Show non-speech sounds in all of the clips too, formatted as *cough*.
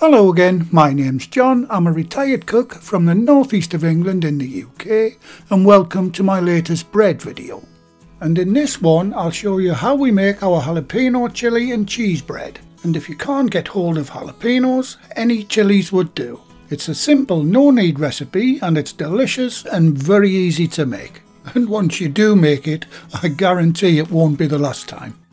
Hello again, my name's John. I'm a retired cook from the northeast of England in the UK and welcome to my latest bread video. And in this one I'll show you how we make our jalapeno chili and cheese bread. And if you can't get hold of jalapenos, any chilies would do. It's a simple no knead recipe and it's delicious and very easy to make. And once you do make it, I guarantee it won't be the last time.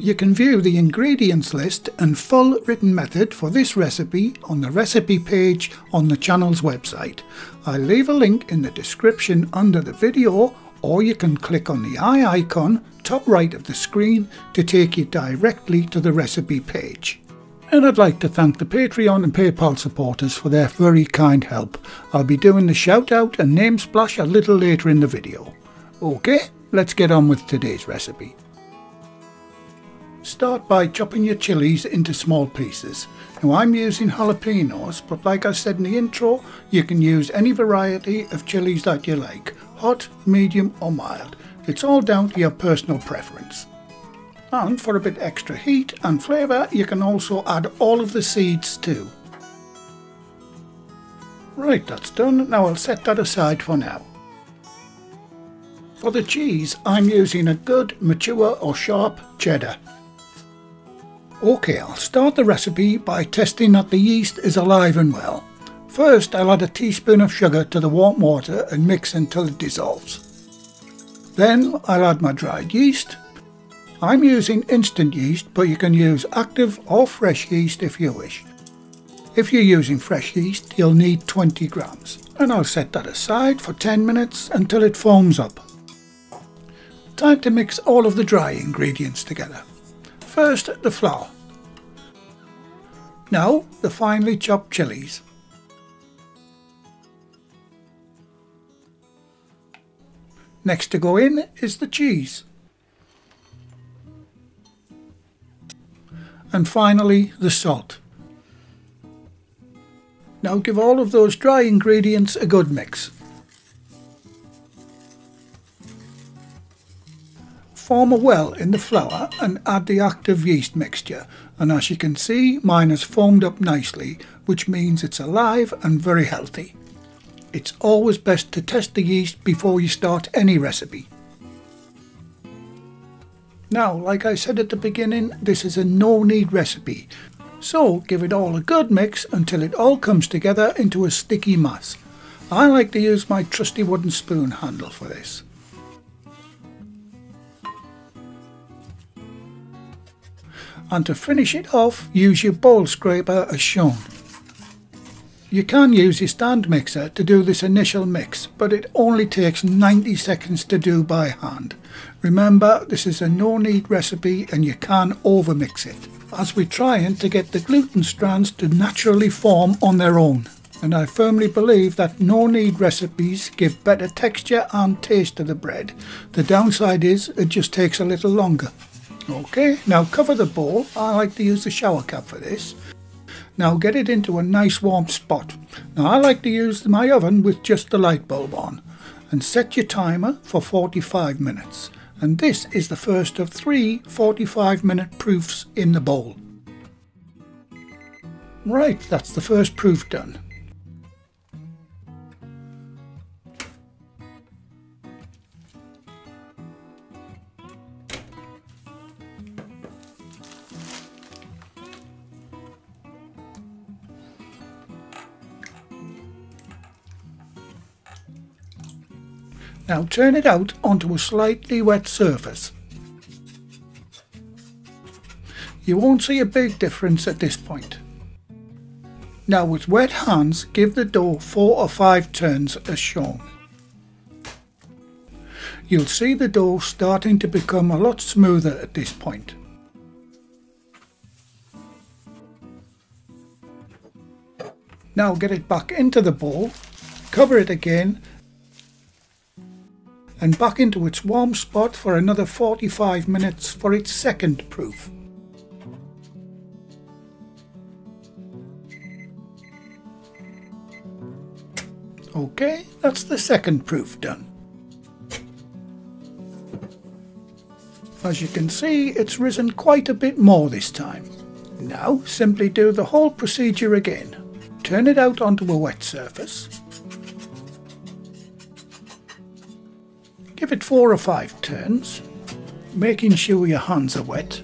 You can view the ingredients list and full written method for this recipe on the recipe page on the channel's website. I'll leave a link in the description under the video or you can click on the eye icon top right of the screen to take you directly to the recipe page. And I'd like to thank the Patreon and PayPal supporters for their very kind help. I'll be doing the shout out and name splash a little later in the video. Okay, let's get on with today's recipe. Start by chopping your chilies into small pieces. Now I'm using jalapenos, but like I said in the intro, you can use any variety of chilies that you like, hot, medium or mild. It's all down to your personal preference. And for a bit extra heat and flavour, you can also add all of the seeds too. Right, that's done. Now I'll set that aside for now. For the cheese, I'm using a good, mature or sharp cheddar. Okay, I'll start the recipe by testing that the yeast is alive and well. First, I'll add a teaspoon of sugar to the warm water and mix until it dissolves. Then I'll add my dried yeast. I'm using instant yeast, but you can use active or fresh yeast if you wish. If you're using fresh yeast, you'll need 20 grams. And I'll set that aside for 10 minutes until it foams up. Time to mix all of the dry ingredients together. First, the flour. Now, the finely chopped chilies. Next to go in is the cheese. And finally, the salt. Now give all of those dry ingredients a good mix. Form a well in the flour and add the active yeast mixture and as you can see mine has formed up nicely which means it's alive and very healthy. It's always best to test the yeast before you start any recipe. Now like I said at the beginning this is a no knead recipe so give it all a good mix until it all comes together into a sticky mass. I like to use my trusty wooden spoon handle for this. And to finish it off use your bowl scraper as shown. You can use your stand mixer to do this initial mix but it only takes 90 seconds to do by hand. Remember this is a no knead recipe and you can overmix it as we're trying to get the gluten strands to naturally form on their own and I firmly believe that no knead recipes give better texture and taste to the bread. The downside is it just takes a little longer. Okay, now cover the bowl. I like to use the shower cap for this. Now get it into a nice warm spot. Now I like to use my oven with just the light bulb on. And set your timer for 45 minutes. And this is the first of three 45 minute proofs in the bowl. Right, that's the first proof done. Now turn it out onto a slightly wet surface. You won't see a big difference at this point. Now with wet hands give the dough 4 or 5 turns as shown. You'll see the dough starting to become a lot smoother at this point. Now get it back into the bowl, cover it again and back into its warm spot for another 45 minutes for its second proof. Okay, that's the second proof done. As you can see, it's risen quite a bit more this time. now, simply do the whole procedure again. Turn it out onto a wet surface. Give it four or five turns, making sure your hands are wet.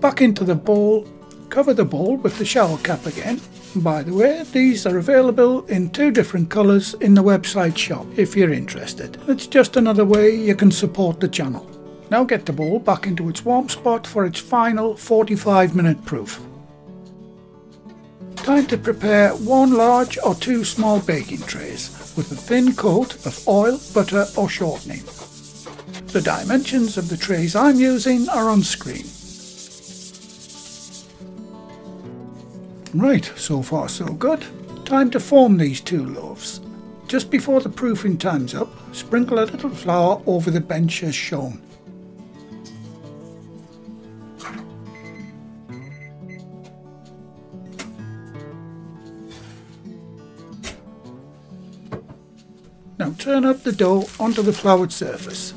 Back into the bowl, cover the bowl with the shower cap again by the way, these are available in two different colours in the website shop if you're interested. It's just another way you can support the channel. Now get the bowl back into its warm spot for its final 45 minute proof. Time to prepare one large or two small baking trays with a thin coat of oil, butter or shortening. The dimensions of the trays I'm using are on screen. Right, so far so good. Time to form these two loaves. Just before the proofing time's up, sprinkle a little flour over the bench as shown. Turn up the dough onto the floured surface.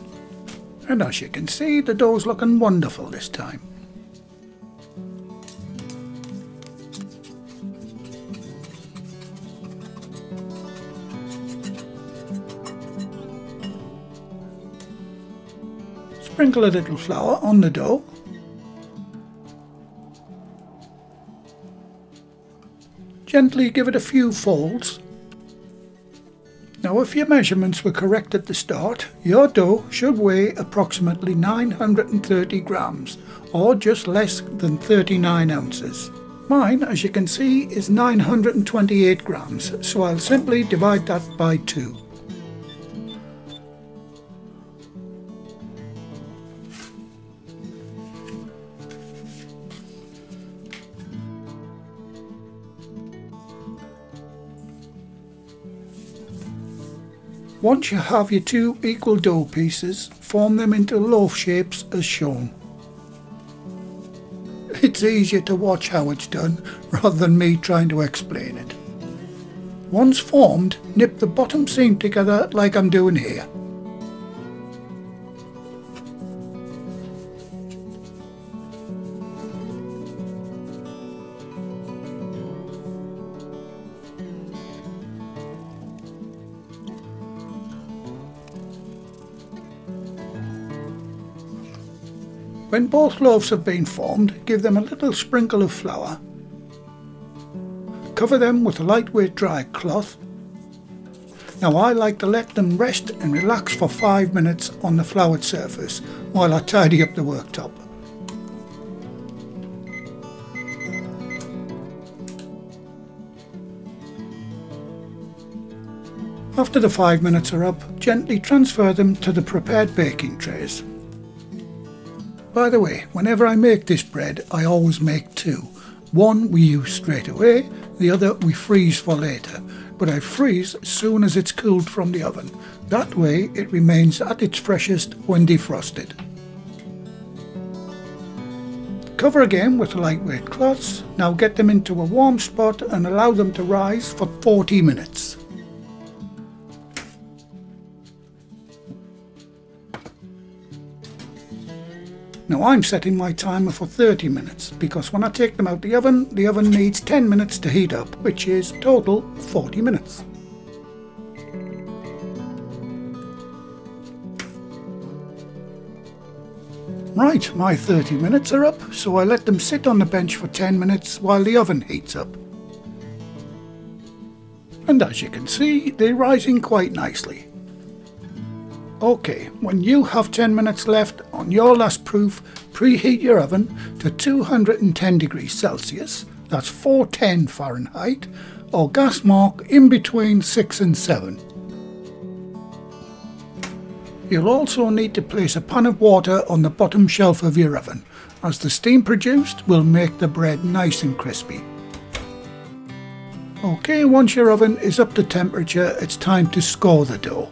And as you can see, the dough's looking wonderful this time. Sprinkle a little flour on the dough. Gently give it a few folds. Now if your measurements were correct at the start, your dough should weigh approximately 930 grams or just less than 39 ounces. Mine, as you can see, is 928 grams, so I'll simply divide that by 2. Once you have your two equal dough pieces, form them into loaf shapes as shown. It's easier to watch how it's done *laughs* rather than me trying to explain it. Once formed, nip the bottom seam together like I'm doing here. When both loaves have been formed, give them a little sprinkle of flour. Cover them with a lightweight dry cloth. Now I like to let them rest and relax for 5 minutes on the floured surface while I tidy up the worktop. After the 5 minutes are up, gently transfer them to the prepared baking trays. By the way, whenever I make this bread, I always make two. One we use straight away, the other we freeze for later, but I freeze as soon as it's cooled from the oven. That way it remains at its freshest when defrosted. Cover again with lightweight cloths. Now get them into a warm spot and allow them to rise for 40 minutes. Now I'm setting my timer for 30 minutes because when I take them out the oven, the oven needs 10 minutes to heat up, which is total 40 minutes. Right, my 30 minutes are up, so I let them sit on the bench for 10 minutes while the oven heats up. And as you can see, they're rising quite nicely. Okay, when you have 10 minutes left on your last proof, preheat your oven to 210 degrees Celsius, that's 410 Fahrenheit, or gas mark in between 6 and 7. You'll also need to place a pan of water on the bottom shelf of your oven, as the steam produced will make the bread nice and crispy. Okay, once your oven is up to temperature, it's time to score the dough.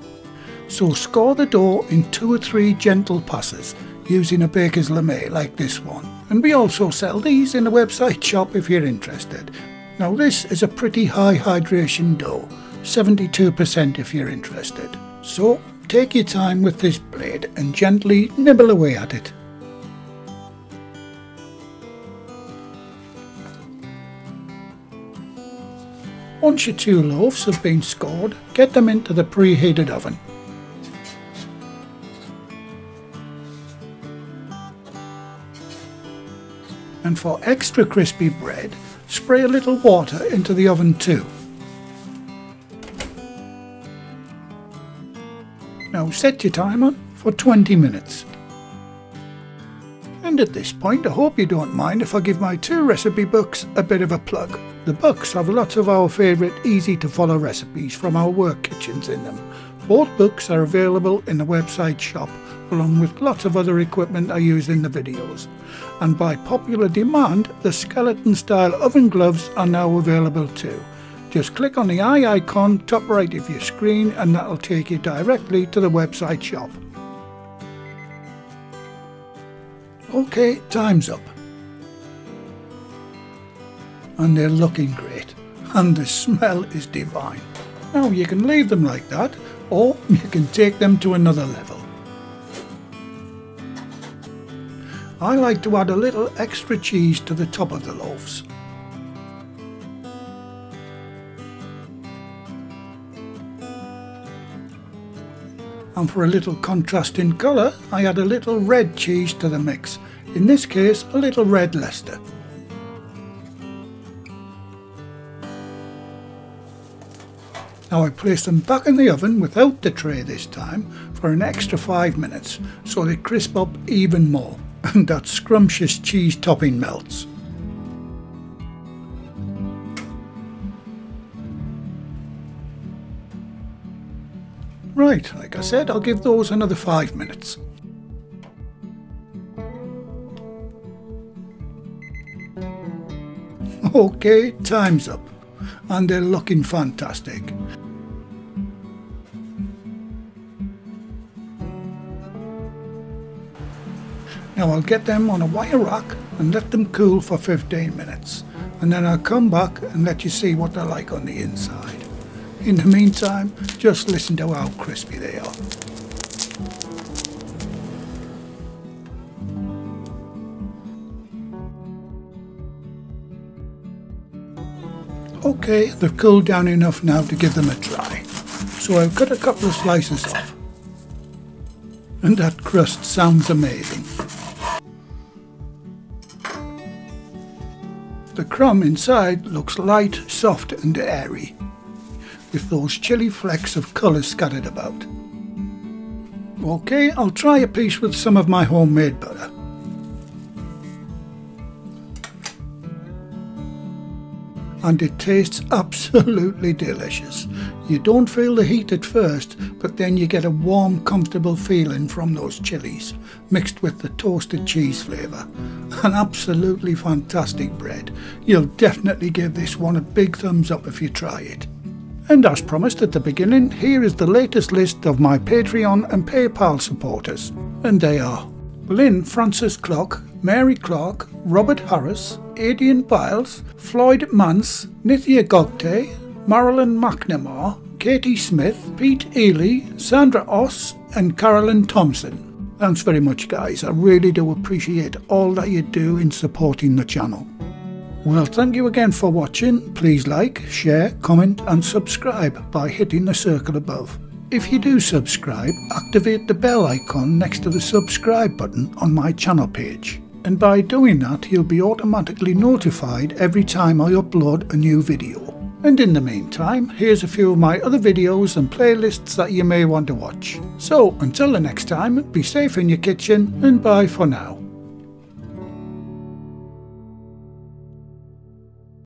So score the dough in two or three gentle passes using a baker's lame like this one. And we also sell these in the website shop if you're interested. Now this is a pretty high hydration dough, 72% if you're interested. So take your time with this blade and gently nibble away at it. Once your two loaves have been scored, get them into the preheated oven. And for extra crispy bread, spray a little water into the oven too. Now set your timer for 20 minutes. And at this point I hope you don't mind if I give my two recipe books a bit of a plug. The books have lots of our favourite easy to follow recipes from our work kitchens in them. Both books are available in the website shop along with lots of other equipment I use in the videos. And by popular demand, the skeleton style oven gloves are now available too. Just click on the eye icon top right of your screen and that'll take you directly to the website shop. Okay, time's up. And they're looking great. And the smell is divine. Now you can leave them like that or you can take them to another level. I like to add a little extra cheese to the top of the loaves. and for a little contrast in colour I add a little red cheese to the mix, in this case a little red Leicester. Now I place them back in the oven without the tray this time for an extra 5 minutes so they crisp up even more and that scrumptious cheese topping melts. Right, like I said, I'll give those another five minutes. Okay, time's up. And they're looking fantastic. Now I'll get them on a wire rack and let them cool for 15 minutes. And then I'll come back and let you see what they're like on the inside. In the meantime, just listen to how crispy they are. Okay, they've cooled down enough now to give them a try. So I've cut a couple of slices off. And that crust sounds amazing. Crumb inside looks light, soft and airy with those chili flecks of colour scattered about. Okay, I'll try a piece with some of my homemade butter. And it tastes *laughs* absolutely delicious. You don't feel the heat at first, but then you get a warm, comfortable feeling from those chilies, mixed with the toasted cheese flavour. An absolutely fantastic bread. You'll definitely give this one a big thumbs up if you try it. And as promised at the beginning, here is the latest list of my Patreon and PayPal supporters. And they are Lynn Francis Clock, Mary Clark, Robert Harris, Adrian Biles, Floyd Mance, Nithya Gogte, Marilyn McNamara, Katie Smith, Pete Ely, Sandra Oss, and Carolyn Thompson. Thanks very much, guys. I really do appreciate all that you do in supporting the channel. Well, thank you again for watching. Please like, share, comment and subscribe by hitting the circle above. If you do subscribe, activate the bell icon next to the subscribe button on my channel page. And by doing that, you'll be automatically notified every time I upload a new video. And in the meantime, here's a few of my other videos and playlists that you may want to watch. So, until the next time, be safe in your kitchen and bye for now.